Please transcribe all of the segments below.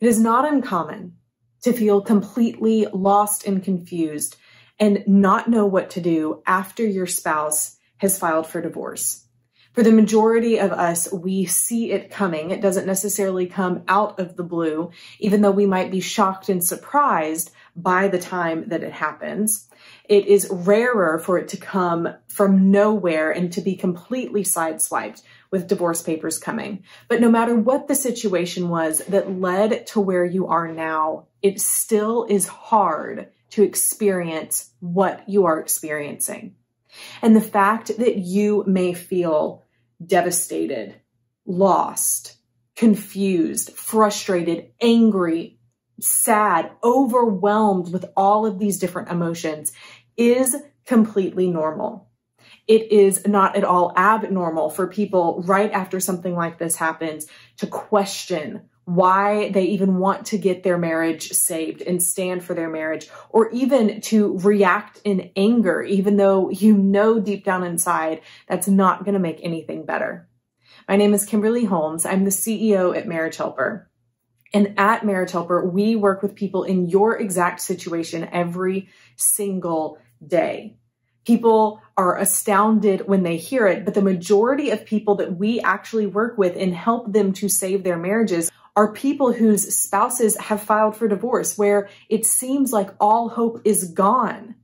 It is not uncommon to feel completely lost and confused and not know what to do after your spouse has filed for divorce. For the majority of us, we see it coming. It doesn't necessarily come out of the blue, even though we might be shocked and surprised by the time that it happens. It is rarer for it to come from nowhere and to be completely sideswiped with divorce papers coming. But no matter what the situation was that led to where you are now, it still is hard to experience what you are experiencing. And the fact that you may feel devastated, lost, confused, frustrated, angry, sad, overwhelmed with all of these different emotions is completely normal. It is not at all abnormal for people right after something like this happens to question why they even want to get their marriage saved and stand for their marriage, or even to react in anger, even though you know deep down inside that's not going to make anything better. My name is Kimberly Holmes. I'm the CEO at Marriage Helper. And at Marriage Helper, we work with people in your exact situation every single day. People are astounded when they hear it, but the majority of people that we actually work with and help them to save their marriages are people whose spouses have filed for divorce, where it seems like all hope is gone.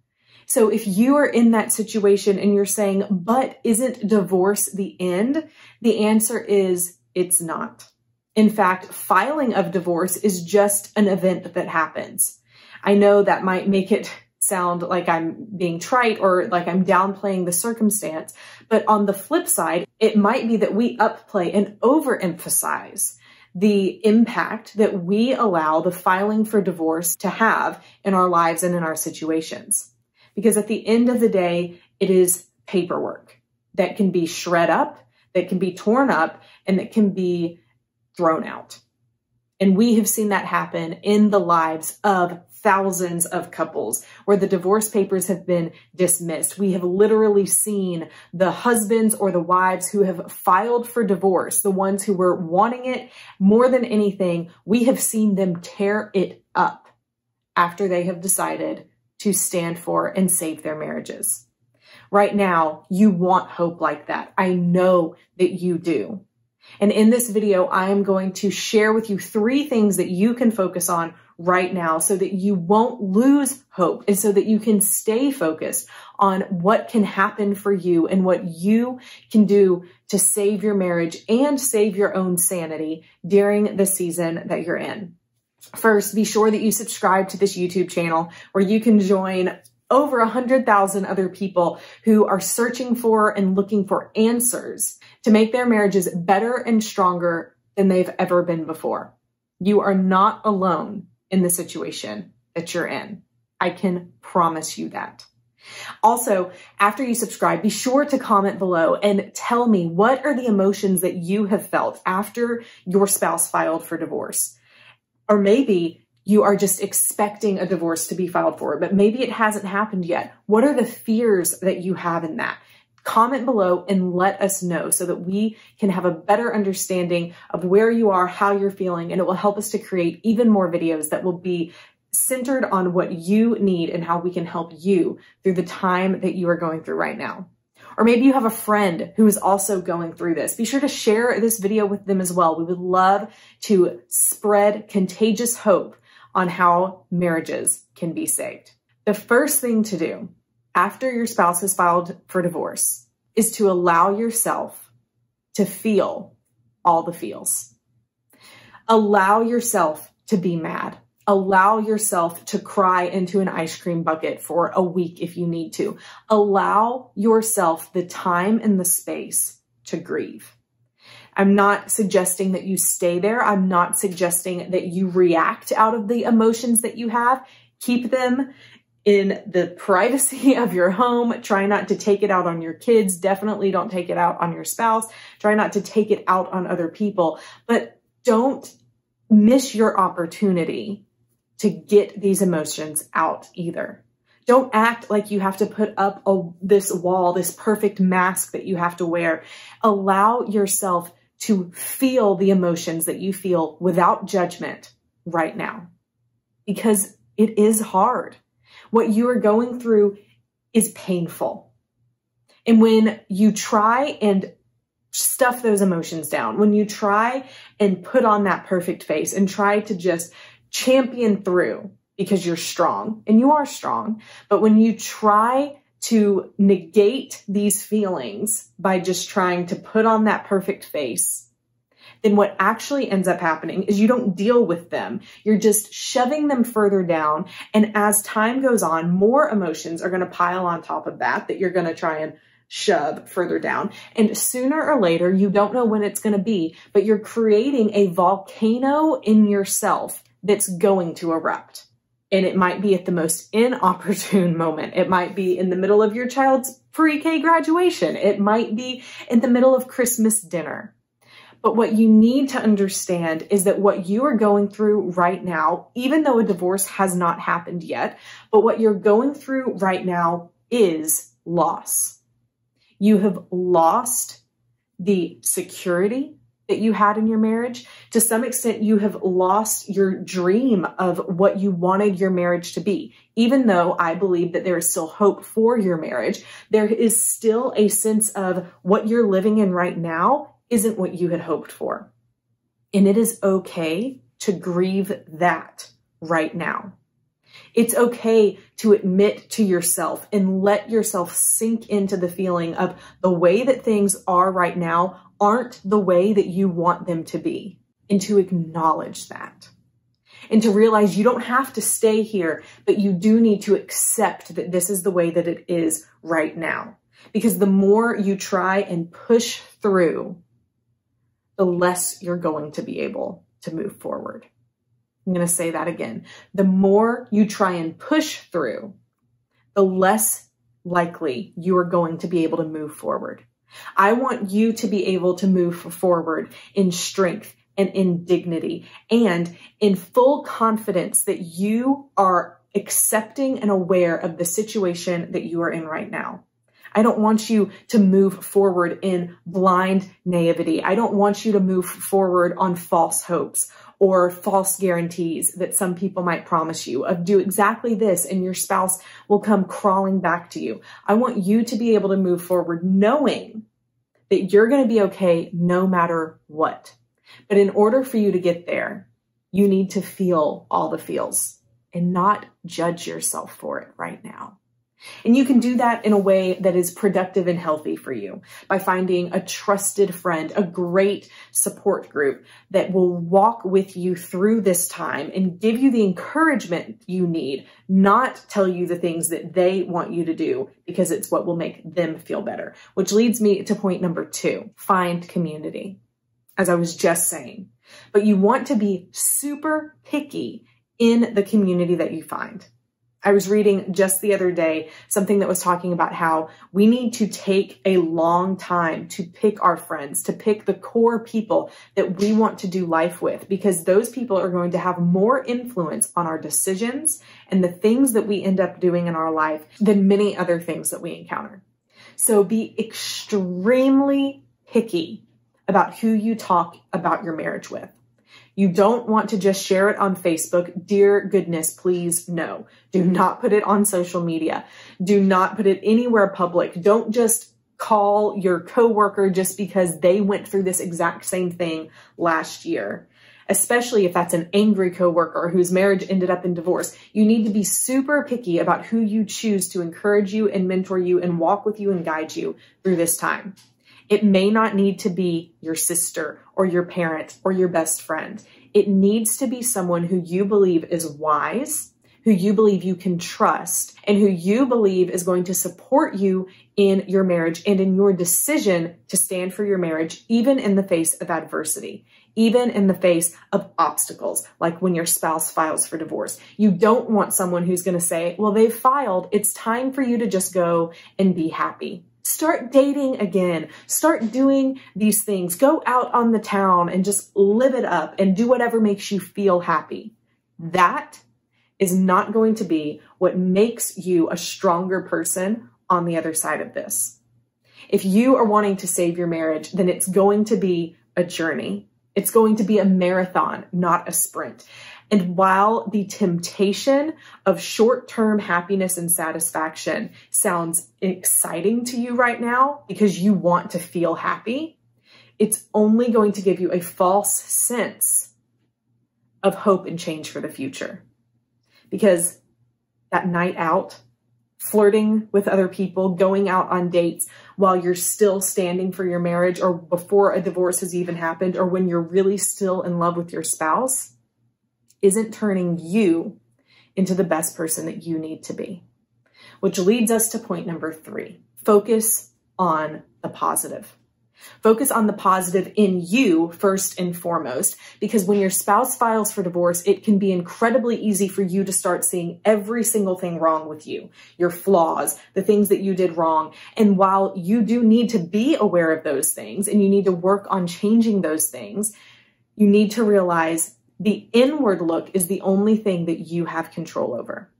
So if you are in that situation and you're saying, but isn't divorce the end? The answer is it's not. In fact, filing of divorce is just an event that happens. I know that might make it sound like I'm being trite or like I'm downplaying the circumstance, but on the flip side, it might be that we upplay and overemphasize the impact that we allow the filing for divorce to have in our lives and in our situations. Because at the end of the day, it is paperwork that can be shred up, that can be torn up, and that can be thrown out. And we have seen that happen in the lives of thousands of couples where the divorce papers have been dismissed. We have literally seen the husbands or the wives who have filed for divorce, the ones who were wanting it more than anything, we have seen them tear it up after they have decided to stand for and save their marriages. Right now, you want hope like that. I know that you do. And in this video, I am going to share with you three things that you can focus on right now so that you won't lose hope and so that you can stay focused on what can happen for you and what you can do to save your marriage and save your own sanity during the season that you're in. First, be sure that you subscribe to this YouTube channel where you can join over a hundred thousand other people who are searching for and looking for answers to make their marriages better and stronger than they've ever been before. You are not alone in the situation that you're in. I can promise you that. Also, after you subscribe, be sure to comment below and tell me what are the emotions that you have felt after your spouse filed for divorce. Or maybe you are just expecting a divorce to be filed for, but maybe it hasn't happened yet. What are the fears that you have in that? Comment below and let us know so that we can have a better understanding of where you are, how you're feeling, and it will help us to create even more videos that will be centered on what you need and how we can help you through the time that you are going through right now. Or maybe you have a friend who is also going through this. Be sure to share this video with them as well. We would love to spread contagious hope on how marriages can be saved. The first thing to do after your spouse has filed for divorce is to allow yourself to feel all the feels. Allow yourself to be mad. Allow yourself to cry into an ice cream bucket for a week if you need to. Allow yourself the time and the space to grieve. I'm not suggesting that you stay there. I'm not suggesting that you react out of the emotions that you have. Keep them in the privacy of your home. Try not to take it out on your kids. Definitely don't take it out on your spouse. Try not to take it out on other people, but don't miss your opportunity to get these emotions out either. Don't act like you have to put up a, this wall, this perfect mask that you have to wear. Allow yourself to feel the emotions that you feel without judgment right now because it is hard. What you are going through is painful. And when you try and stuff those emotions down, when you try and put on that perfect face and try to just champion through because you're strong and you are strong, but when you try to negate these feelings by just trying to put on that perfect face, then what actually ends up happening is you don't deal with them. You're just shoving them further down. And as time goes on, more emotions are going to pile on top of that, that you're going to try and shove further down. And sooner or later, you don't know when it's going to be, but you're creating a volcano in yourself that's going to erupt. And it might be at the most inopportune moment. It might be in the middle of your child's pre-K graduation. It might be in the middle of Christmas dinner. But what you need to understand is that what you are going through right now, even though a divorce has not happened yet, but what you're going through right now is loss. You have lost the security that you had in your marriage. To some extent, you have lost your dream of what you wanted your marriage to be. Even though I believe that there is still hope for your marriage, there is still a sense of what you're living in right now isn't what you had hoped for. And it is okay to grieve that right now. It's okay to admit to yourself and let yourself sink into the feeling of the way that things are right now aren't the way that you want them to be and to acknowledge that. And to realize you don't have to stay here, but you do need to accept that this is the way that it is right now. Because the more you try and push through the less you're going to be able to move forward. I'm going to say that again. The more you try and push through, the less likely you are going to be able to move forward. I want you to be able to move forward in strength and in dignity and in full confidence that you are accepting and aware of the situation that you are in right now. I don't want you to move forward in blind naivety. I don't want you to move forward on false hopes or false guarantees that some people might promise you of do exactly this and your spouse will come crawling back to you. I want you to be able to move forward knowing that you're going to be okay no matter what. But in order for you to get there, you need to feel all the feels and not judge yourself for it right now. And you can do that in a way that is productive and healthy for you by finding a trusted friend, a great support group that will walk with you through this time and give you the encouragement you need, not tell you the things that they want you to do because it's what will make them feel better. Which leads me to point number two, find community. As I was just saying, but you want to be super picky in the community that you find. I was reading just the other day something that was talking about how we need to take a long time to pick our friends, to pick the core people that we want to do life with, because those people are going to have more influence on our decisions and the things that we end up doing in our life than many other things that we encounter. So be extremely picky about who you talk about your marriage with. You don't want to just share it on Facebook. Dear goodness, please no. Do not put it on social media. Do not put it anywhere public. Don't just call your coworker just because they went through this exact same thing last year. Especially if that's an angry coworker whose marriage ended up in divorce. You need to be super picky about who you choose to encourage you and mentor you and walk with you and guide you through this time. It may not need to be your sister or your parent or your best friend. It needs to be someone who you believe is wise, who you believe you can trust, and who you believe is going to support you in your marriage and in your decision to stand for your marriage, even in the face of adversity, even in the face of obstacles, like when your spouse files for divorce. You don't want someone who's going to say, well, they've filed. It's time for you to just go and be happy. Start dating again. Start doing these things. Go out on the town and just live it up and do whatever makes you feel happy. That is not going to be what makes you a stronger person on the other side of this. If you are wanting to save your marriage, then it's going to be a journey. It's going to be a marathon, not a sprint. And while the temptation of short term happiness and satisfaction sounds exciting to you right now because you want to feel happy, it's only going to give you a false sense of hope and change for the future. Because that night out, flirting with other people, going out on dates while you're still standing for your marriage or before a divorce has even happened or when you're really still in love with your spouse isn't turning you into the best person that you need to be. Which leads us to point number three, focus on the positive. Focus on the positive in you first and foremost, because when your spouse files for divorce, it can be incredibly easy for you to start seeing every single thing wrong with you, your flaws, the things that you did wrong. And while you do need to be aware of those things and you need to work on changing those things, you need to realize the inward look is the only thing that you have control over.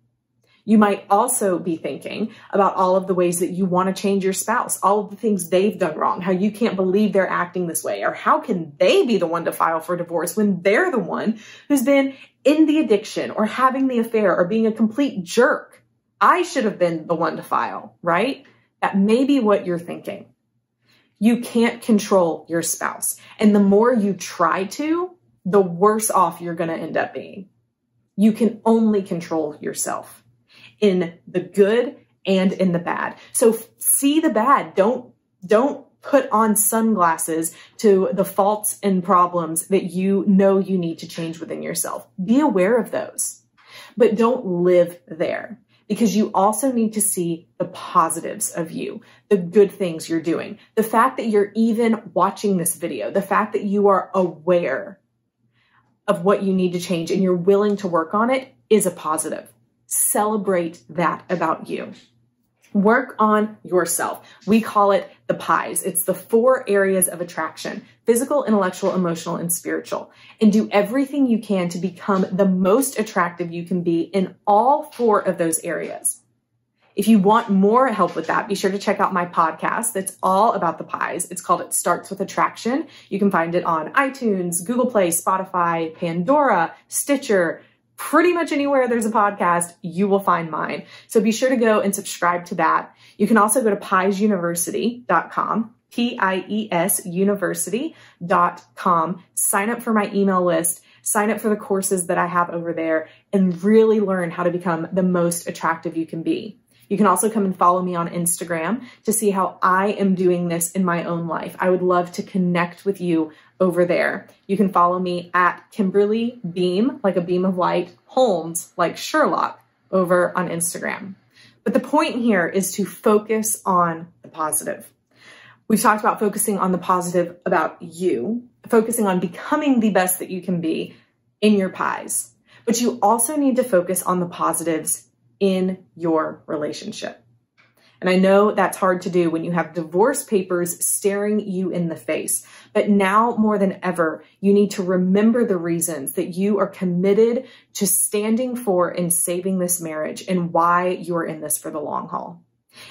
You might also be thinking about all of the ways that you want to change your spouse, all of the things they've done wrong, how you can't believe they're acting this way, or how can they be the one to file for divorce when they're the one who's been in the addiction or having the affair or being a complete jerk. I should have been the one to file, right? That may be what you're thinking. You can't control your spouse. And the more you try to, the worse off you're going to end up being. You can only control yourself in the good and in the bad. So see the bad. Don't, don't put on sunglasses to the faults and problems that you know you need to change within yourself. Be aware of those, but don't live there because you also need to see the positives of you, the good things you're doing, the fact that you're even watching this video, the fact that you are aware of what you need to change and you're willing to work on it is a positive. Celebrate that about you. Work on yourself. We call it the pies. It's the four areas of attraction physical, intellectual, emotional, and spiritual. And do everything you can to become the most attractive you can be in all four of those areas. If you want more help with that, be sure to check out my podcast that's all about the pies. It's called It Starts with Attraction. You can find it on iTunes, Google Play, Spotify, Pandora, Stitcher, pretty much anywhere there's a podcast, you will find mine. So be sure to go and subscribe to that. You can also go to piesuniversity.com, P-I-E-S university.com, sign up for my email list, sign up for the courses that I have over there, and really learn how to become the most attractive you can be. You can also come and follow me on Instagram to see how I am doing this in my own life. I would love to connect with you over there. You can follow me at Kimberly Beam, like a beam of light, Holmes, like Sherlock, over on Instagram. But the point here is to focus on the positive. We've talked about focusing on the positive about you, focusing on becoming the best that you can be in your pies. But you also need to focus on the positives in your relationship. And I know that's hard to do when you have divorce papers staring you in the face. But now more than ever, you need to remember the reasons that you are committed to standing for and saving this marriage and why you're in this for the long haul.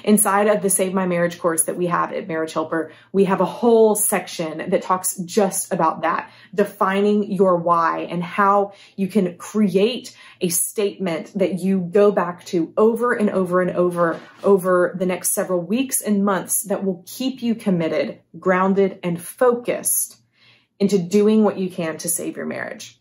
Inside of the Save My Marriage course that we have at Marriage Helper, we have a whole section that talks just about that, defining your why and how you can create a statement that you go back to over and over and over over the next several weeks and months that will keep you committed, grounded, and focused into doing what you can to save your marriage.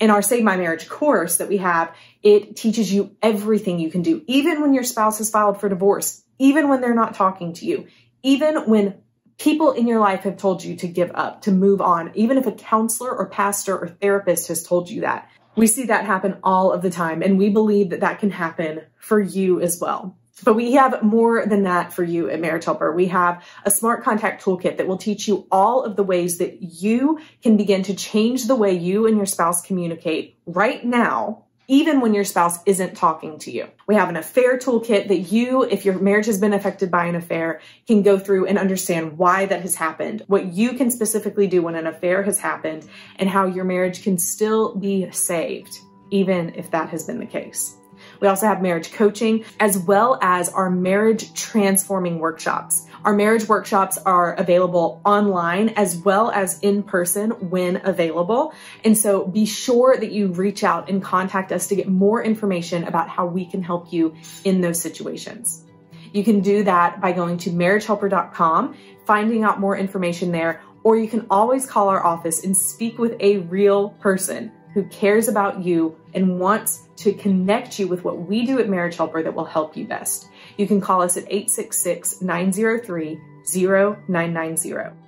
In our Save My Marriage course that we have, it teaches you everything you can do, even when your spouse has filed for divorce, even when they're not talking to you, even when people in your life have told you to give up, to move on, even if a counselor or pastor or therapist has told you that. We see that happen all of the time, and we believe that that can happen for you as well. But we have more than that for you at Marriage Helper. We have a smart contact toolkit that will teach you all of the ways that you can begin to change the way you and your spouse communicate right now even when your spouse isn't talking to you. We have an affair toolkit that you, if your marriage has been affected by an affair, can go through and understand why that has happened, what you can specifically do when an affair has happened, and how your marriage can still be saved, even if that has been the case. We also have marriage coaching as well as our marriage transforming workshops. Our marriage workshops are available online as well as in person when available. And so be sure that you reach out and contact us to get more information about how we can help you in those situations. You can do that by going to marriagehelper.com, finding out more information there, or you can always call our office and speak with a real person who cares about you and wants to connect you with what we do at Marriage Helper that will help you best. You can call us at 866 903 0990.